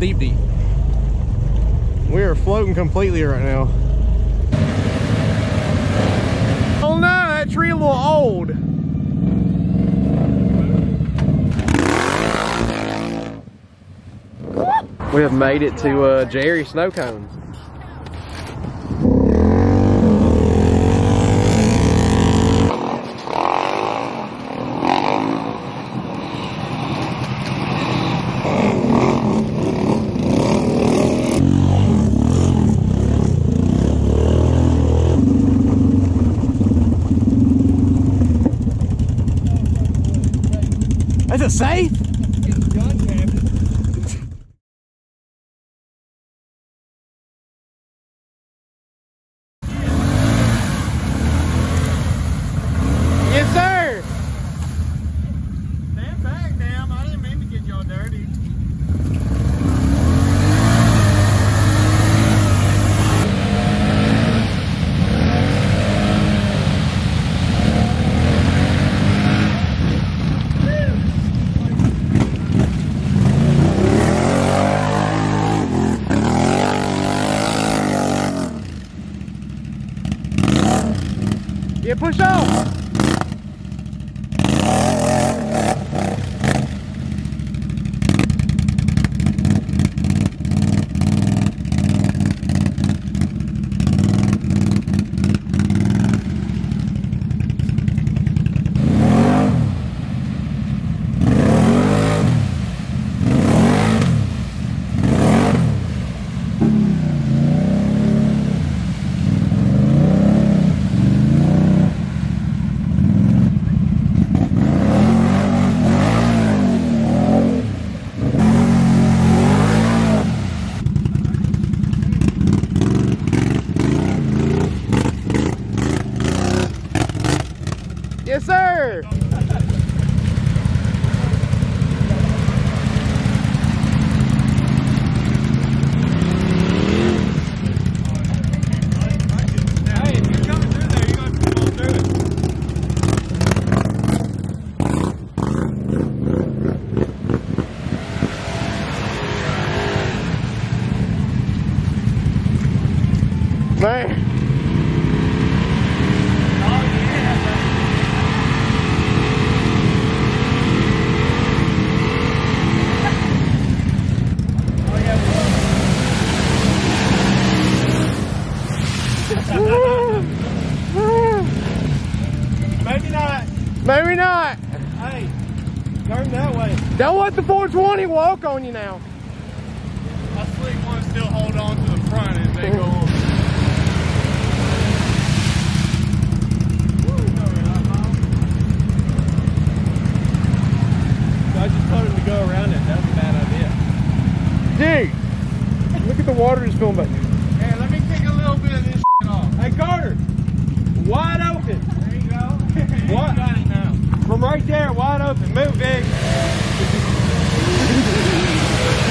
deep. Deep, deep. We are floating completely right now. Oh no, that tree a little old. We have made it to uh, Jerry Snow Cones. Safe? Yes, sir. Stand back, damn. I didn't mean to get y'all dirty. Yeah, push off. Yes, sir. Hey, if you're coming through there, you're going to come on through it. Man. Oh, yeah. Oh, yeah. Maybe not. Maybe not. Hey, turn that way. Don't let the 420 walk on you now. My slick ones still hold on to the front as they go on. I just told him to go around it. That was a bad idea. Dude, look at the water just filling back. Hey, let me take a little bit of this off. Hey, Carter, wide open. There you go. What? got it now. From right there, wide open. Move, big.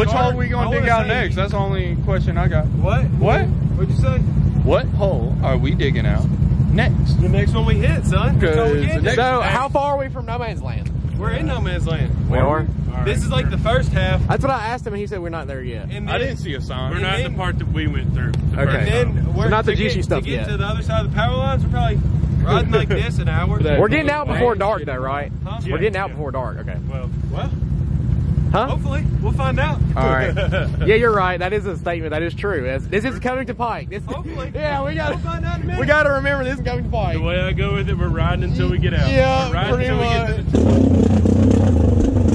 Which hole are we gonna dig out next? That's the only question I got. What? What? What'd you say? What hole are we digging out next? The next one we hit, son. That's all we Because can the do. So, how far are we from no man's land? We're in no man's land. We are. This is like the first half. That's what I asked him, and he said we're not there yet. And then, I didn't see a sign. We're not in then- the part that we went through. the Okay. And then we're not the to juicy get, stuff to get yet. to the other side of the power lines. We're probably riding like this an hour. We're getting out before dark, though, right? Huh? Yeah, We're getting out yeah. before dark. Okay. Well, Well, Huh? hopefully we'll find out. All right. Yeah, you're right. That is a statement. That is true. As- This is Covington Pike. This, Hopefully. Yeah, we got. We'll find out in a minute. We got to remember this is Covington Pike. the way I go with it, we're riding until we get out. Yeah, We're riding pretty until we much.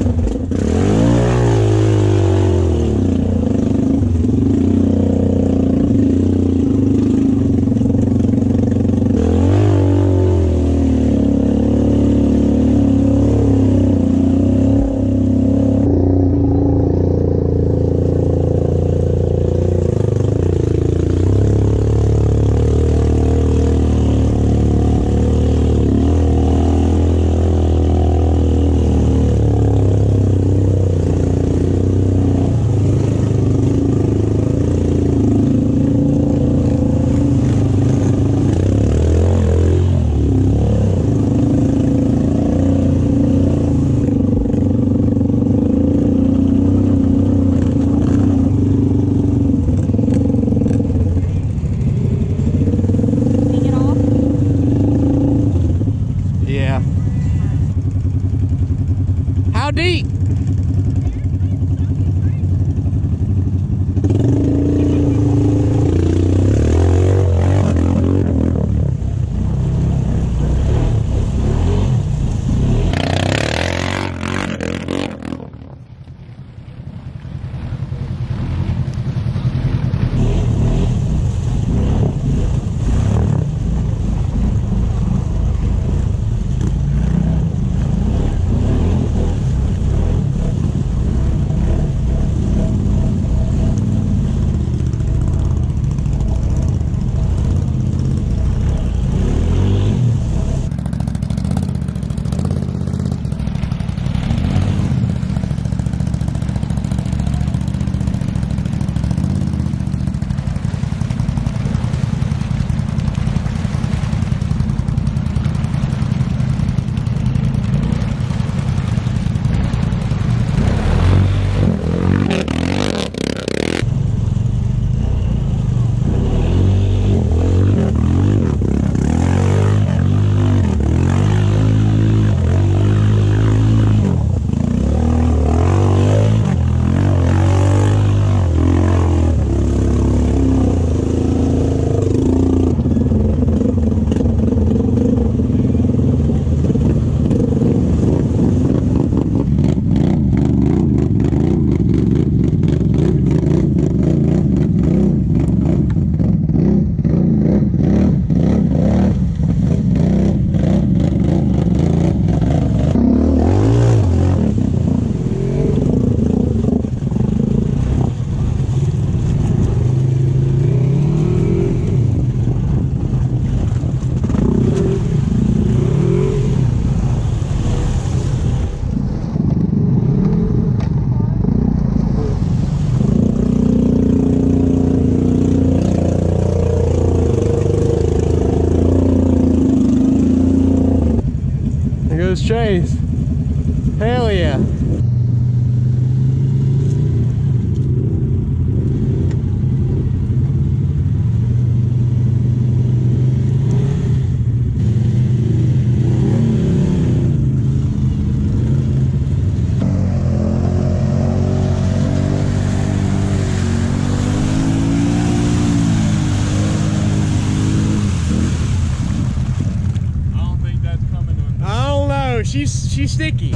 She's she's sticky.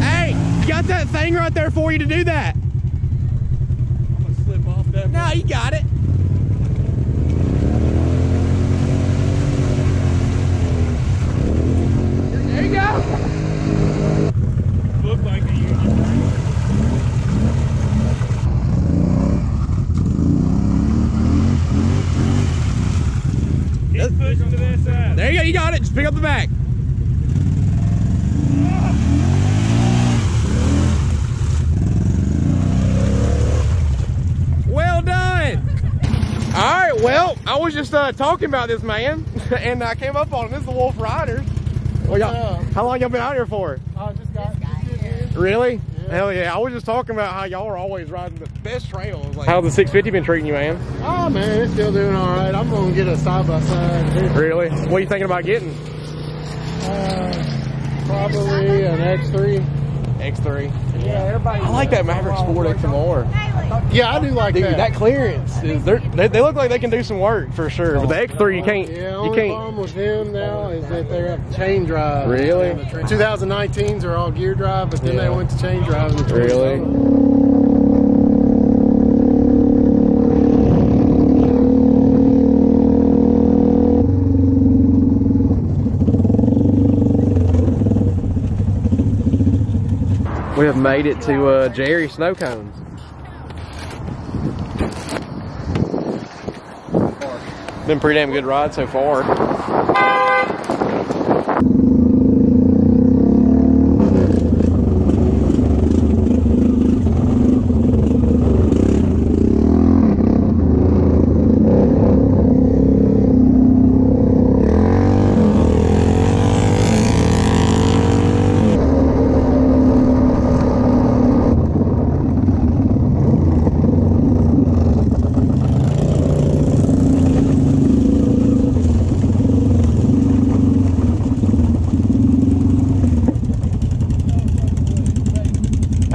Hey, got that thing right there for you to do that. I'm gonna slip off that. No, you got it. There you go, you got it. Just pick up the back. Well done. All right, well, I was just uh, talking about this man, and I came up on him. This is the Wolf Rider. Well, y'all, how long y'all been out here for? Uh, I just got Really? Hell yeah. I was just talking about how y'all are always riding the best trails. Like, How's the 650 been treating you, man? Oh man, it's still doing all right. I'm gonna get a side by side. Really? What are you thinking about getting? Uh, probably an X3. X3. Yeah, everybody. I like that Maverick Sport XMR. Yeah, I do like Dude, that. that clearance is they're, they they look like they can do some work for sure. But the X3 you can't Yeah, you only can't. problem with them now is that they're up chain drive. Really? The 2019s are all gear drive, but then Yeah. they went to chain drive. in the Really? We have made it to uh, Jerry Snow Cones. Been pretty damn good ride so far.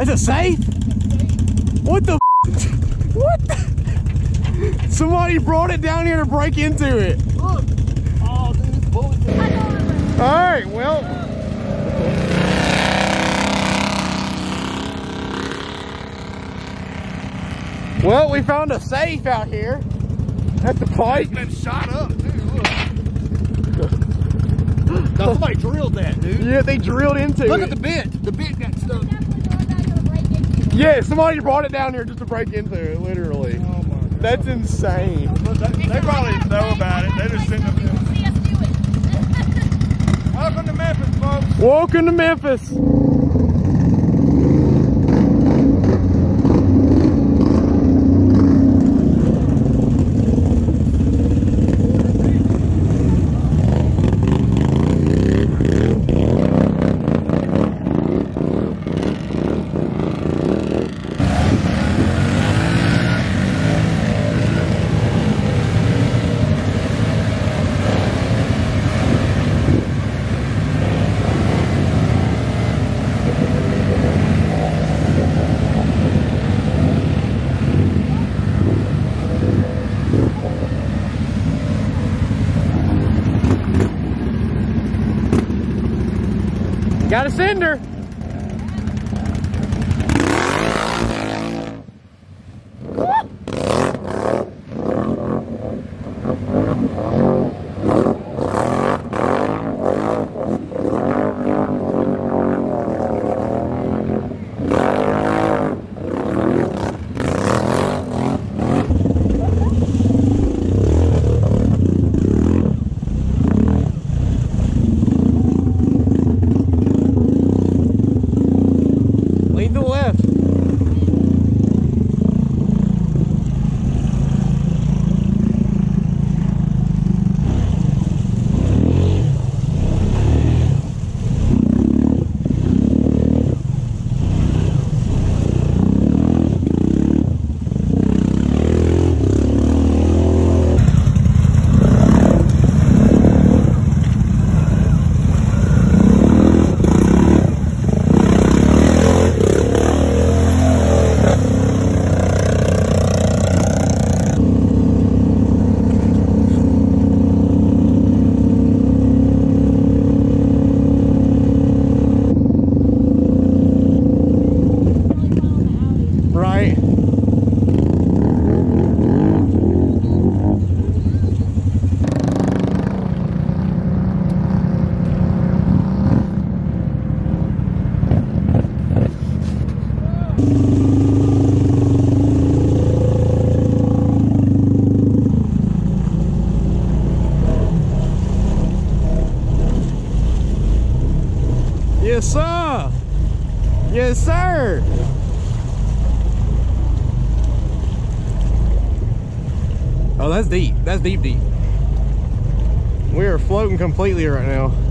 That's a safe? What the? What? The? Somebody brought it down here to break into it. Oh, dude, it's. All right, well. Well, we found a safe out here at the pike. been shot up, dude. Look. now somebody drilled that, dude. Yeah, they drilled into Look it. Look at the bit. The bit got stuck. Yeah, somebody brought it down here just to break into it, literally. Oh my god. That's insane. They probably know about it. They just sent them. there. Welcome to Memphis, folks. Welcome to Memphis. Got a cinder. That's deep. That's deep, deep. We are floating completely right now.